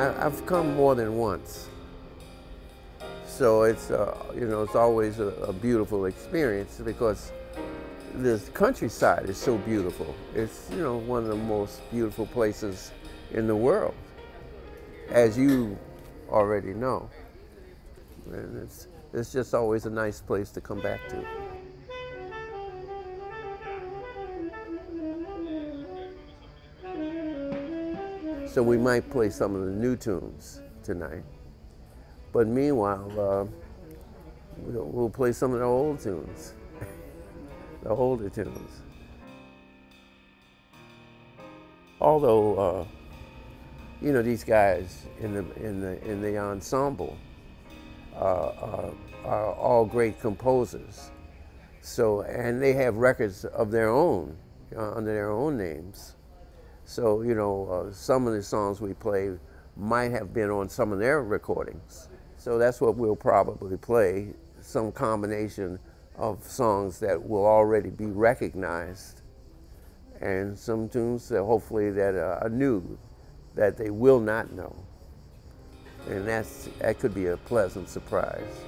I, have come more than once. So it's, uh, you know, it's always a, a beautiful experience because the countryside is so beautiful. It's, you know, one of the most beautiful places in the world, as you already know. And it's, it's just always a nice place to come back to. So we might play some of the new tunes tonight. But meanwhile, uh, we'll, we'll play some of the old tunes, the older tunes. Although, uh, you know, these guys in the, in the, in the ensemble uh, are, are all great composers. So, and they have records of their own, uh, under their own names. So, you know, uh, some of the songs we play might have been on some of their recordings. So that's what we'll probably play, some combination of songs that will already be recognized and some tunes that hopefully that are new that they will not know. And that's, that could be a pleasant surprise.